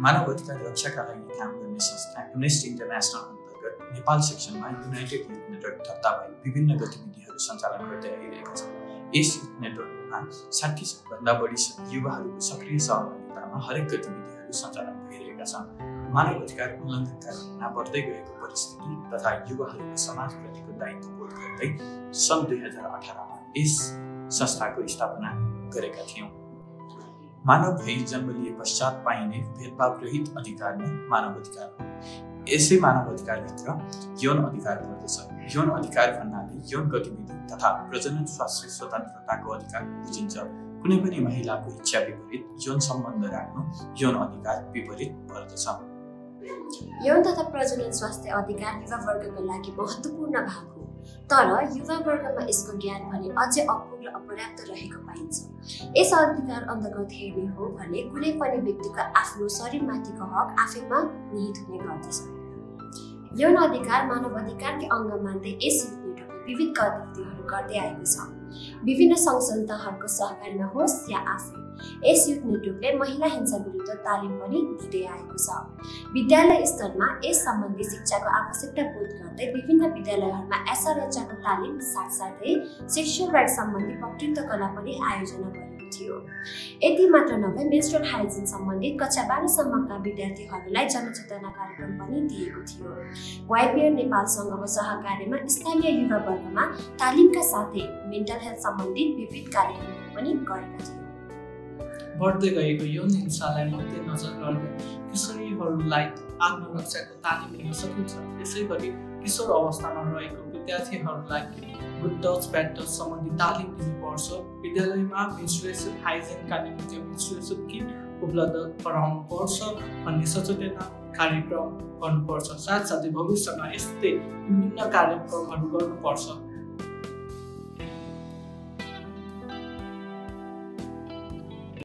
मानव अधिकार रक्षाका लागि काम गर्ने संस्था एमनेस्टी इन्टरनेसनल अन्तर्गत नेपाल सेक्सनमा युनाइटेड युथ नेटवर्क दर्ता भई विभिन्न गतिविधिहरू सञ्चालन गर्दै आइरहेका छन् यस युथ नेटवर्कमा साठीभन्दा बढी युवाहरूको सक्रिय सहभागितामा हरेक गतिविधिहरू सञ्चालन भइरहेका छन्। मानव अधिकार उल्लङ्घनका बढ्दै गएको परिस्थिति तथा युवाहरूको समाजप्रतिको दायित्व बोध गर्दै सन् दुई हजार अठारमा यस संस्थाको स्थापना गरेका थियौँ। मानव भई जन्म लिए पश्चात पाइने भेदभाव रहित अधिकार नै मानव अधिकार हो। यसै मानव अधिकारभित्र यौन अधिकार पर्दछ। यौन अधिकार भन्नाले यौन गतिविधि तथा प्रजनन स्वास्थ्य स्वतन्त्रताको अधिकार बुझिन्छ। कुनै पनि महिलाको इच्छा विपरीत यौन सम्बन्ध राख्नु यौन अधिकार विपरीत पर्दछ। यौन तथा प्रजनन स्वास्थ्य अधिकार युवा वर्गको लागि महत्त्वपूर्ण भाग हो। तर युवा वर्गमा यसको ज्ञान भने अझै अपुर र अपर्याप्त रहेको पाइन्छ। यस अधिकार अन्तर्गत हेर्ने हो भने कुनै पनि व्यक्तिको आफ्नो शरीरमाथिको हक आफैमा निहित हुने गर्दछ। यौन अधिकार मानव अधिकारकै अङ्ग मान्दै यस विविध गतिविधिहरू गर्दै आएको छ। विभिन्न सङ्घ संस्थाहरूको सहकारीमा होस् या आफै यस युथ नेटवर्कले महिला हिंसा विरुद्ध तालिम पनि दिँदै आएको छ। विद्यालय स्तरमा यस सम्बन्धी शिक्षाको आवश्यकता बोध गर्दै विभिन्न विद्यालयहरूमा एसआरएचआको तालिम साथसाथै सेक्सुअल राइट सम्बन्धी वक्तृत्व कला पनि आयोजना थियो। यति मात्र नभए मेन्स्ट्रल हाइजिन सम्बन्धी कक्षा बाह्रसम्मका विद्यार्थीहरूलाई जनचेतना कार्यक्रम पनि दिएको थियो। वाइपिआर नेपालसँगको सहकार्यमा स्थानीय युवा वर्गमा तालिमका साथै मेन्टल हेल्थ सम्बन्धित विविध कार्यक्रमहरू पनि गरेका थिए। बढ्दै गएको यौन हिंसालाई मध्यनजर गर्दै किशोरीहरूलाई आत्मरक्षाको तालिम दिन सकिन्छ। त्यसै गरी किशोर अवस्थामा रहेको विद्यार्थीहरूलाई गुड टच ब्याड टच सम्बन्धी तालिम दिनुपर्छ। विद्यालयमा मेन्सुरेसन हाइजिनका निम्ति मेन्सुरेसन किट उपलब्ध गराउनु पर्छ भन्ने सचेतना कार्यक्रम गर्नुपर्छ। साथसाथै भविष्यमा यस्तै विभिन्न कार्यक्रमहरू गर्नुपर्छ।